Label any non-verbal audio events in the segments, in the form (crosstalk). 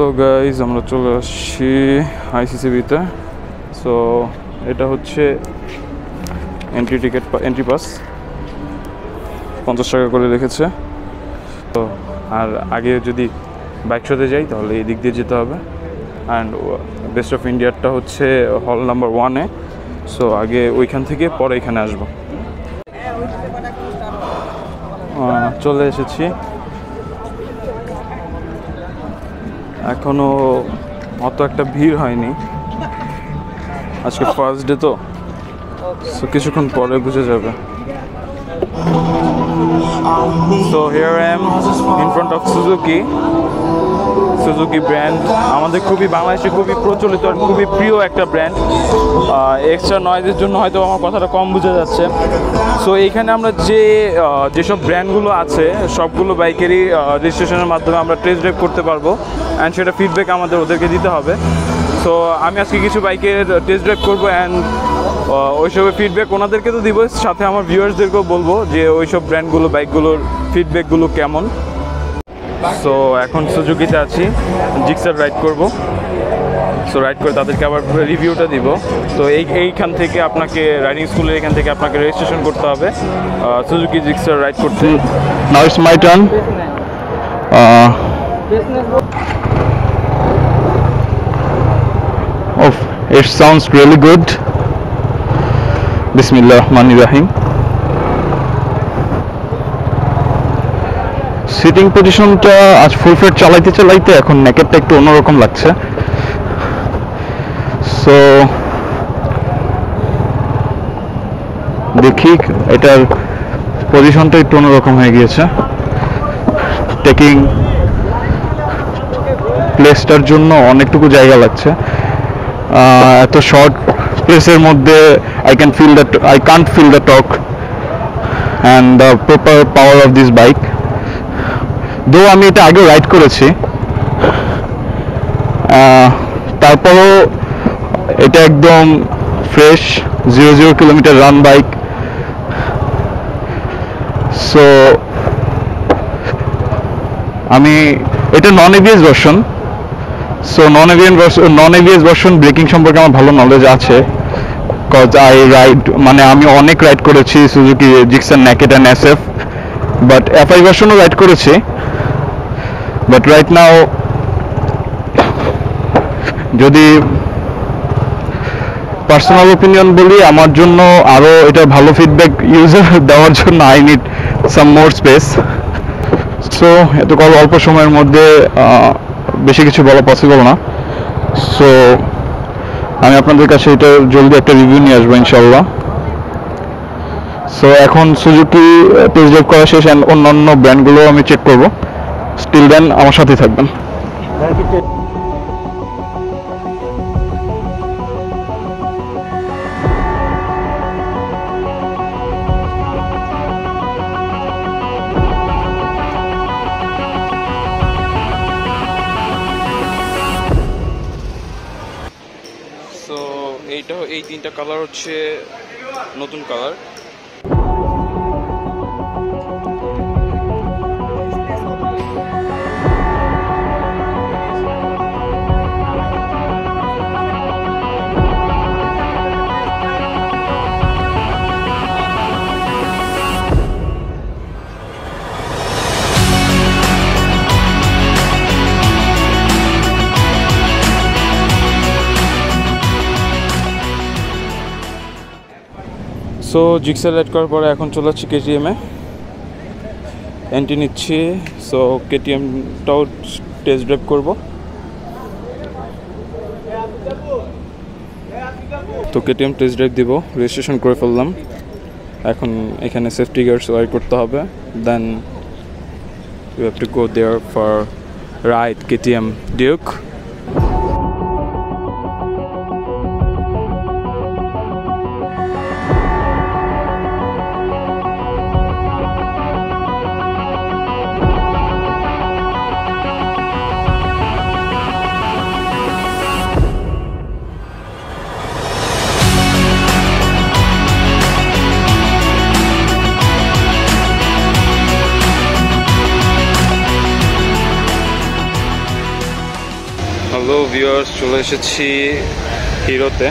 Hello guys আমরা চলে আসছি আইসিসিবিতে সো এটা হচ্ছে এন্ট্রি টিকিট এন্ট্রি পাস পঞ্চাশ টাকা করে রেখেছে। তো, আর আগে যদি বাইক শোতে যাই, তাহলে এই দিক দিয়ে যেতে হবে। অ্যান্ড বেস্ট অফ ইন্ডিয়ারটা হচ্ছে হল নাম্বার ওয়ানে সো আগে ওইখান থেকে পরে এখানে আসব। চলে এসেছি। এখনও অত একটা ভিড় হয়নি। আজকে ফার্স্ট ডে তো। সো কিছুক্ষণ পরে বুঝে যাবে। So here I am in front of Suzuki Suzuki brand আমাদের খুবই বাংলাদেশে খুবই প্রচলিত আর খুবই প্রিয় একটা ব্র্যান্ড এক্সট্রা নয়েজের জন্য হয়তো আমার কথাটা কম বোঝা যাচ্ছে। সো এইখানে আমরা যে যেসব ব্র্যান্ডগুলো আছে, সবগুলো বাইকেরই রেজিস্ট্রেশনের মাধ্যমে আমরা টেস্ট ড্রাইভ করতে পারব। অ্যান্ড সেটা ফিডব্যাক আমাদের ওদেরকে দিতে হবে। সো আমি আজকে কিছু বাইকের টেস্ট ড্রাইভ করব অ্যান্ড ওইসবের ফিডব্যাক ওনাদেরকে তো দিব। সাথে আমার ভিউয়ার্সদেরকেও বলব যে, ওইসব ব্র্যান্ডগুলো বাইকগুলোর ফিডব্যাকগুলো কেমন। সো এখন সুজুকিতে আছি জিক্সার রাইড করব সো রাইড করে তাদেরকে আবার রিভিউটা দিব তো এই এইখান থেকে আপনাকে রাইডিং স্কুলের এখান থেকে আপনাকে রেজিস্ট্রেশন করতে হবে সুজুকি জিক্সার রাইড করতে my turn. Uh, oh, it sounds really good. Bismillah Rahman Rahim. Sitting পজিশনটা আজ ফুল ফ্লেট চালাইতে চালাইতে এখন নেকেটটা একটু অন্যরকম লাগছে। সো দেখি, এটার পজিশনটা একটু অন্যরকম হয়ে গিয়েছে। টেকিং প্লেসটার জন্য অনেকটুকু জায়গা লাগছে। এত শর্ট প্লেসের মধ্যে I can feel that I can't feel the torque and the proper power of this bike though আমি এটা আগেও রাইড করেছি তারপরও এটা একদম fresh zero zero kilometre run bike so আমি, এটা non ABS version so non ABN non ABS version braking সম্পর্কে আমার ভালো নলেজ আছে। কজ আই রাইড মানে আমি অনেক রাইড করেছি Suzuki Gixxer naked and S F but FI ভার্সনও রাইড করেছি। বাট রাইট নাও যদি পার্সোনাল ওপিনিয়ন বলি, আমার জন্য আরও এটা ভালো ফিডব্যাক ইউজার (laughs) দেওয়ার জন্য I need some more space so এত কল অল্প সময়ের মধ্যে বেশি কিছু বলা পসিবল না। সো আমি আপনাদের কাছে এটা জলদি একটা রিভিউ নিয়ে আসব ইনশাল্লাহ সো এখন সুজুকি ড্রাইভ করা শেষ অন্যান্য ব্র্যান্ডগুলো আমি চেক করব। দেন আমার সাথেই থাকবেন। এইটা এই তিনটা কালার হচ্ছে নতুন কালার সো জিক্সেল রাইড করার পরে এখন চলে যাচ্ছি কেটিএমে এন্ট্রি নিচ্ছি সো কেটিএমটাও টেস্ট ড্রাইভ করব। তো কেটিএম টেস্ট ড্রাইভ দিব রেজিস্ট্রেশন করে ফেললাম। এখন এখানে সেফটি গার্ডস ওয়ার করতে হবে। Then you have to go there for ride KTM Duke viewers চলে এসেছি হিরোতে।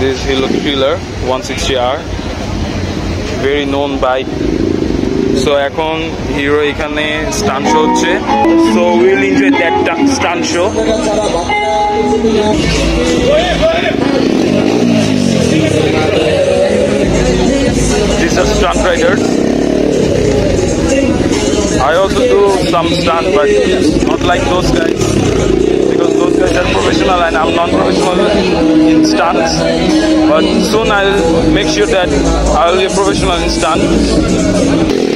This Hero Thriller one sixty are very known bike so এখন হিরো এখানে স্টান শো হচ্ছে। So will enjoy that stunt show These are stunt riders. I also do some stunt, but not like those guys professional and I'm not professional in stunts. But soon I'll make sure that I'll be professional in stunt.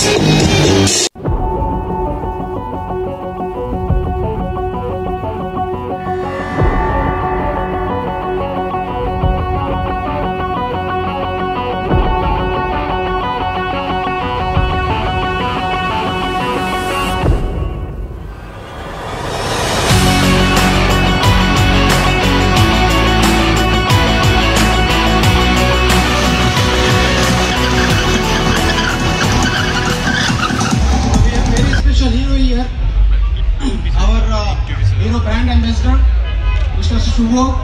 Peace. antiguo.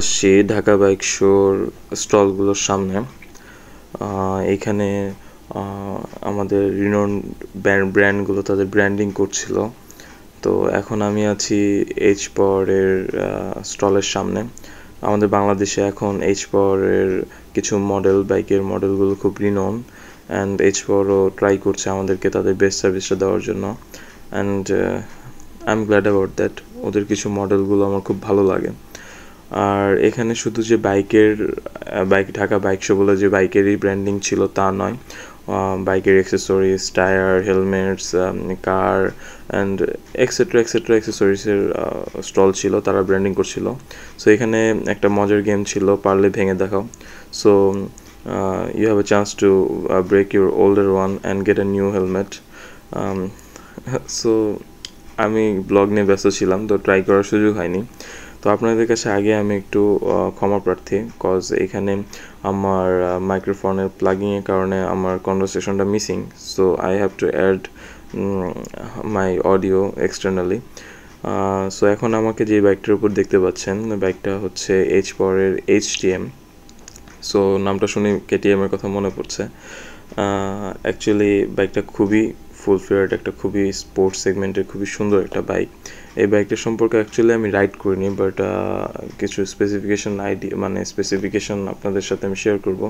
আসছি Dhaka bike শোর স্টলগুলোর সামনে। এখানে আমাদের renown ব্র্যান্ডগুলো তাদের branding করছিল। তো এখন আমি আছি এইচ পাওয়ারের স্টলের সামনে। আমাদের বাংলাদেশে এখন এইচ পাওয়ারের কিছু মডেল বাইকের মডেলগুলো খুব রিনোন অ্যান্ড এইচ পাওয়ারও ট্রাই করছে আমাদেরকে তাদের বেস্ট সার্ভিসটা দেওয়ার জন্য। And I am glad about that ওদের কিছু মডেলগুলো আমার খুব ভালো লাগে। আর এখানে শুধু যে বাইকের বাইক, ঢাকা বাইক বলে যে বাইকেরই ব্র্যান্ডিং ছিল তা নয়। বাইকের accessories tyre helmets car and etcetera etcetera অ্যাক্সেসরিজের stall ছিল, তারা ব্র্যান্ডিং করছিল। সো এখানে একটা মজার গেম ছিল, পারলে ভেঙে দেখাও। So you have a chance to break your older one and get a new helmet so আমি ব্লগ নিয়ে ব্যস্ত ছিলাম, তো ট্রাই করার সুযোগ হয়নি। তো আপনাদের কাছে আগে আমি একটু ক্ষমা প্রার্থী কজ এখানে আমার মাইক্রোফোনের প্লাগিংয়ের কারণে আমার কনভারসেশনটা missing so I have to add my audio externally so এখন আমাকে যে বাইকটার উপর দেখতে পাচ্ছেন বাইকটা হচ্ছে এইচ পরের এইচ টি এম সো নামটা শুনে কেটিএম এর কথা মনে পড়ছে। অ্যাকচুয়ালি বাইকটা খুবই ফুল ফেয়ার্ড একটা খুবই স্পোর্টস সেগমেন্টের খুবই সুন্দর একটা বাইক এই বাইকটা সম্পর্কে অ্যাকচুয়ালি আমি রাইড করিনি বাট কিছু স্পেসিফিকেশন আইডি মানে স্পেসিফিকেশন আপনাদের সাথে আমি শেয়ার করব।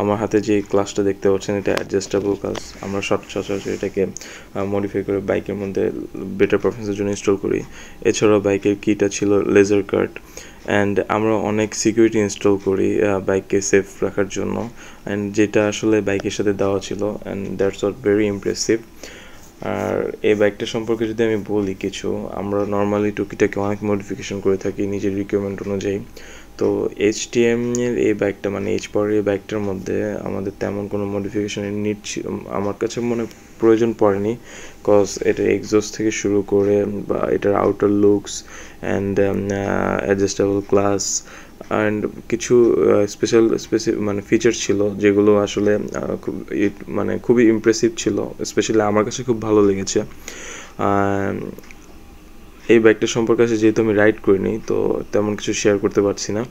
আমার হাতে যে ক্লাসটা দেখতে পাচ্ছেন, এটা অ্যাডজাস্টেবল ক্লাস আমরা সব সচরাচর এটাকে মডিফাই করে বাইকের মধ্যে বেটার পারফরমেন্সের জন্য ইনস্টল করি। এছাড়াও বাইকের কিটা ছিল লেজার কাট অ্যান্ড আমরা অনেক সিকিউরিটি ইনস্টল করি বাইককে সেফ রাখার জন্য। অ্যান্ড যেটা আসলে বাইকের সাথে দেওয়া ছিল and that's what very impressive আর এই বাইকটা সম্পর্কে যদি আমি বলি কিছু, আমরা নর্মালি টুকিটাকে অনেক মডিফিকেশন করে থাকি নিজের রিকোয়ারমেন্ট অনুযায়ী। তো এইচটিএম এর এই বাইকটা মানে এইচ পাওয়ার এই বাইকটার মধ্যে আমাদের তেমন কোনো মডিফিকেশনের নিড আমার কাছে মনে প্রয়োজন পড়েনি কজ এটা এক্সোস থেকে শুরু করে বা এটার outer looks and adjustable class and কিছু স্পেশাল স্পেসি মানে ফিচার ছিল যেগুলো আসলে খুব মানে খুবই ইমপ্রেসিভ ছিল স্পেশালি আমার কাছে খুব ভালো লেগেছে। এই বাইকটা সম্পর্কে যেহেতু আমি রাইড করিনি, তো তেমন কিছু শেয়ার করতে পারছি না।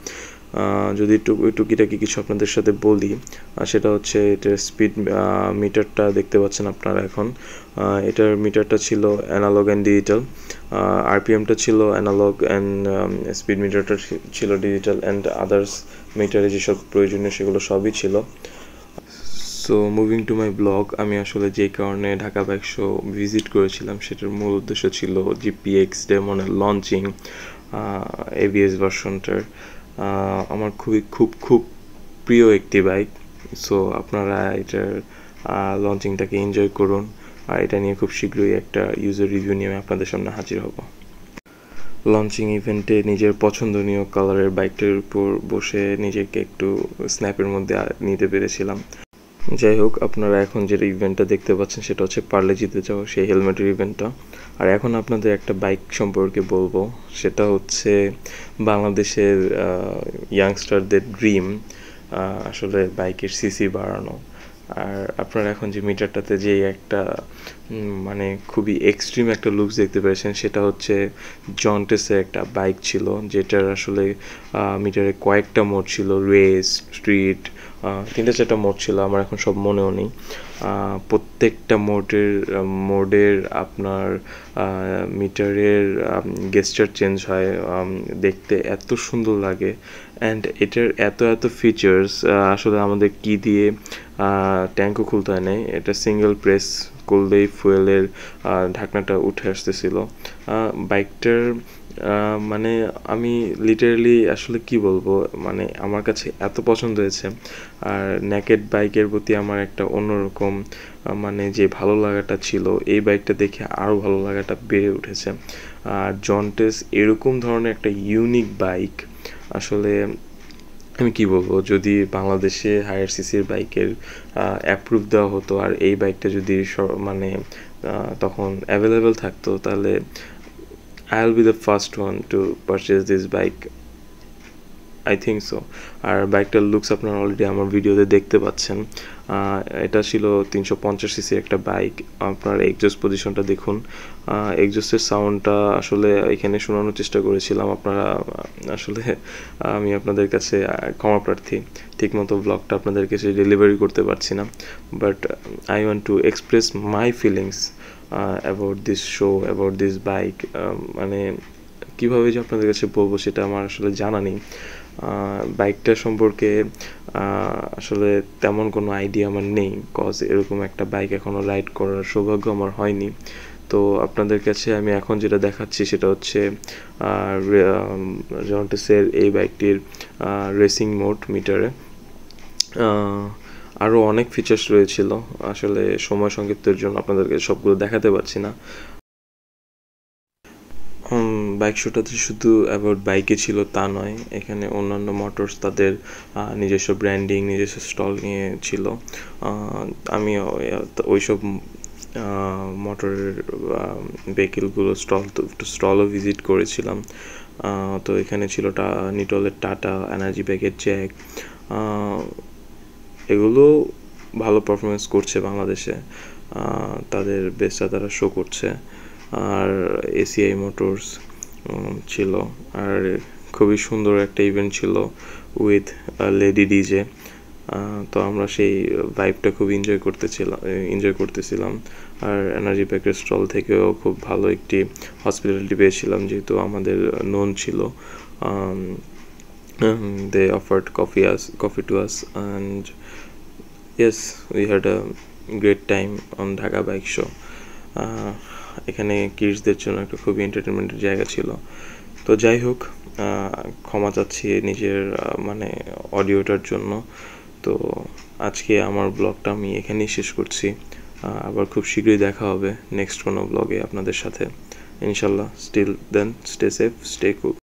যদি টুকিটাকি কিছু আপনাদের সাথে বলি সেটা হচ্ছে এটার স্পিড মিটারটা দেখতে পাচ্ছেন আপনারা এখন। এটার মিটারটা ছিল অ্যানালগ অ্যান্ড ডিজিটাল আরপিএমটা ছিল অ্যানালগ অ্যান্ড স্পিড মিটারটা ছিল ডিজিটাল অ্যান্ড আদার্স মিটারে যেসব প্রয়োজনীয় সেগুলো সবই ছিল। So moving to my blog আমি আসলে যে কারণে ঢাকা বাইক শো ভিজিট করেছিলাম, সেটার মূল উদ্দেশ্য ছিল জিপিএক্স ডেমনের লঞ্চিং এবিএস ভার্সনটার আমার খুবই, খুব খুব প্রিয় একটি বাইক সো আপনারা এটার লঞ্চিংটাকে এনজয় করুন। আর এটা নিয়ে খুব শীঘ্রই একটা ইউজার রিভিউ নিয়ে আপনাদের সামনে হাজির হব। লঞ্চিং ইভেন্টে নিজের পছন্দনীয় কালারের বাইকটার উপর বসে নিজেকে একটু স্ন্যাপের মধ্যে নিতে পেরেছিলাম। যাই হোক, আপনারা এখন যে ইভেন্টটা দেখতে পাচ্ছেন, সেটা হচ্ছে পার্লে জিতে যাও সেই হেলমেটের ইভেন্টটা আর এখন আপনাদের একটা বাইক সম্পর্কে বলব। সেটা হচ্ছে বাংলাদেশের ইয়াংস্টারদের ড্রিম আসলে বাইকের সিসি বাড়ানো। আর আপনারা এখন যে মিটারটাতে যে একটা মানে খুবই এক্সট্রিম একটা লুকস দেখতে পেয়েছেন, সেটা হচ্ছে জন্টেসের একটা বাইক ছিল, যেটার আসলে মিটারে কয়েকটা মোড ছিল রেস স্ট্রিট তিনটা চারটা মোড ছিল, আমার এখন সব মনেও নেই। প্রত্যেকটা মোডের মোডের আপনার মিটারের গেস্টার চেঞ্জ হয় দেখতে এত সুন্দর লাগে। অ্যান্ড এটার এত এত ফিচার্স আসলে আমাদের কি দিয়ে ট্যাঙ্কও খুলতে হয় নাই। এটা সিঙ্গেল প্রেস করলেই ফুয়েলের ঢাকনাটা উঠে আসতেছিল। বাইকটার মানে আমি লিটারালি আসলে কি বলব মানে আমার কাছে এত পছন্দ হয়েছে। আর নেকেড বাইকের প্রতি আমার একটা অন্যরকম মানে যে ভালো লাগাটা ছিল, এই বাইকটা দেখে আরও ভালো লাগাটা বেড়ে উঠেছে। আর জন্টেস এরকম ধরনের একটা ইউনিক বাইক আসলে আমি কি বলব, যদি বাংলাদেশে হায়ার সিসির বাইকের অ্যাপ্রুভ দেওয়া হতো আর এই বাইকটা যদি মানে তখন অ্যাভেলেবেল থাকতো, তাহলে will be the first one to purchase this bike I think so আর বাইকটার লুকস আপনারা অলরেডি আমার ভিডিওতে দেখতে পাচ্ছেন। এটা ছিল তিনশো পঞ্চাশ সিসি একটা বাইক আপনার এক্সজস্ট পজিশনটা দেখুন। এক্সজস্টের সাউন্ডটা আসলে এখানে শোনানোর চেষ্টা করেছিলাম। আপনারা, আসলে, আমি আপনাদের কাছে ক্ষমা প্রার্থী। ঠিকমতো ব্লগটা আপনাদের কাছে ডেলিভারি করতে পারছি না। But I want to express my feelings about this show about this bike মানে কীভাবে যে আপনাদের কাছে বলব সেটা আমার আসলে জানা নেই। বাইকটা সম্পর্কে আসলে তেমন কোনো আইডিয়া আমার নেই কজ এরকম একটা বাইক এখনও রাইড করার সৌভাগ্য আমার হয়নি। তো আপনাদের কাছে আমি এখন যেটা দেখাচ্ছি সেটা হচ্ছে জন্টেসের এই বাইকটির রেসিং মোড মিটারে আরও অনেক ফিচার্স রয়েছিল। আসলে সময় সংক্ষিপ্তের জন্য আপনাদেরকে সবগুলো দেখাতে পারছি না। বাইক শোটাতে শুধু অ্যাবাউট বাইকে ছিল তা নয়, এখানে অন্যান্য মোটরস তাদের নিজস্ব ব্র্যান্ডিং নিজস্ব স্টল নিয়ে ছিল। আমি ওইসব মোটরের ভেহিকেলগুলো স্টল তো স্টলও ভিজিট করেছিলাম। তো এখানে ছিল টা নিটলের টাটা এনার্জি ব্যাগের জ্যাক এগুলো ভালো পারফরমেন্স করছে বাংলাদেশে। তাদের বেসটা তারা শো করছে। আর এসিআই মোটরস ছিল। আর খুবই সুন্দর একটা ইভেন্ট ছিল উইথ লেডি ডিজে তো আমরা সেই ভাইবটা খুব এনজয় করতেছিলাম এনজয় করতেছিলাম। আর এনার্জি প্যাকের স্টল থেকেও খুব ভালো একটি হসপিটালিটি পেয়েছিলাম, যেহেতু আমাদের নোন ছিল। Um, they offered coffee us coffee to us and yes we had a great time on Dhaka bike show এখানে কিডসদের জন্য একটা খুবই এন্টারটেনমেন্টের জায়গা ছিল। তো যাই হোক ক্ষমা চাচ্ছি নিজের মানে অডিওটার জন্য। তো আজকে আমার ব্লগটা আমি এখানেই শেষ করছি। আবার খুব শীঘ্রই দেখা হবে নেক্সট কোনো ব্লগে আপনাদের সাথে। ইনশাল্লাহ still then stay safe stay cool